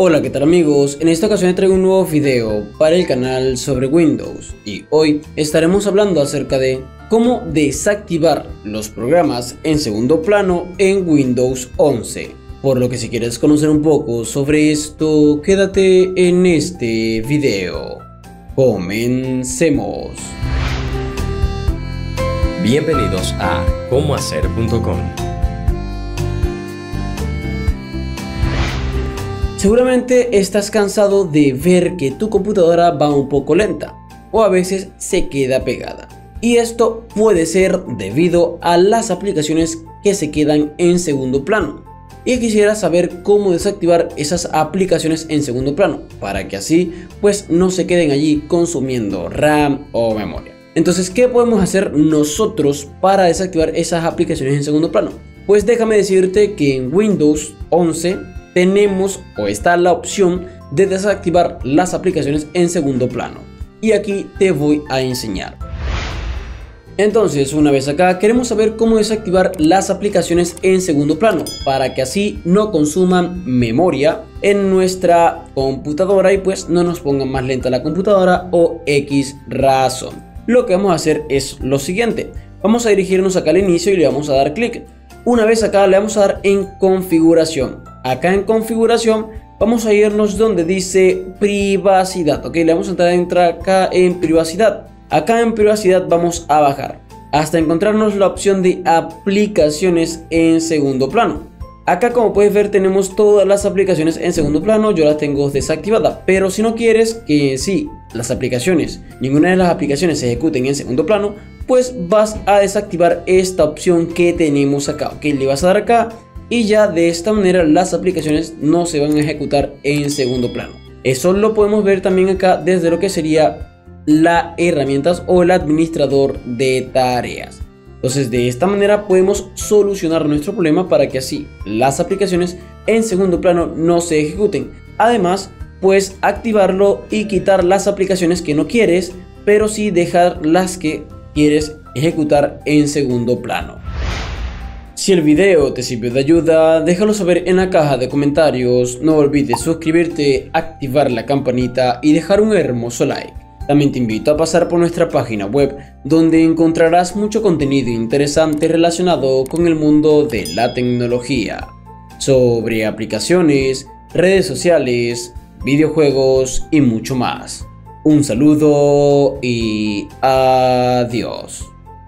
Hola qué tal amigos, en esta ocasión traigo un nuevo video para el canal sobre Windows y hoy estaremos hablando acerca de cómo desactivar los programas en segundo plano en Windows 11. Por lo que si quieres conocer un poco sobre esto, quédate en este video. Comencemos. Bienvenidos a comohacer.com Seguramente estás cansado de ver que tu computadora va un poco lenta o a veces se queda pegada. Y esto puede ser debido a las aplicaciones que se quedan en segundo plano. Y quisiera saber cómo desactivar esas aplicaciones en segundo plano para que así pues no se queden allí consumiendo RAM o memoria. Entonces, ¿qué podemos hacer nosotros para desactivar esas aplicaciones en segundo plano? Pues déjame decirte que en Windows 11 tenemos o está la opción de desactivar las aplicaciones en segundo plano. Y aquí te voy a enseñar. Entonces, una vez acá, queremos saber cómo desactivar las aplicaciones en segundo plano, para que así no consuman memoria en nuestra computadora y pues no nos pongan más lenta la computadora o X razón. Lo que vamos a hacer es lo siguiente, vamos a dirigirnos acá al inicio y le vamos a dar clic. Una vez acá le vamos a dar en configuración. Acá en configuración vamos a irnos donde dice privacidad. Ok, le vamos a entrar, entrar acá en privacidad. Acá en privacidad vamos a bajar hasta encontrarnos la opción de aplicaciones en segundo plano. Acá como puedes ver tenemos todas las aplicaciones en segundo plano, yo las tengo desactivadas, pero si no quieres que sí, las aplicaciones, ninguna de las aplicaciones se ejecuten en segundo plano, pues vas a desactivar esta opción que tenemos acá, ok, le vas a dar acá y ya de esta manera las aplicaciones no se van a ejecutar en segundo plano. Eso lo podemos ver también acá desde lo que sería la herramientas o el administrador de tareas. Entonces de esta manera podemos solucionar nuestro problema para que así las aplicaciones en segundo plano no se ejecuten. Además, pues activarlo y quitar las aplicaciones que no quieres, pero sí dejar las que quieres ejecutar en segundo plano. Si el video te sirvió de ayuda, déjalo saber en la caja de comentarios, no olvides suscribirte, activar la campanita y dejar un hermoso like. También te invito a pasar por nuestra página web donde encontrarás mucho contenido interesante relacionado con el mundo de la tecnología, sobre aplicaciones, redes sociales, videojuegos y mucho más. Un saludo y adiós.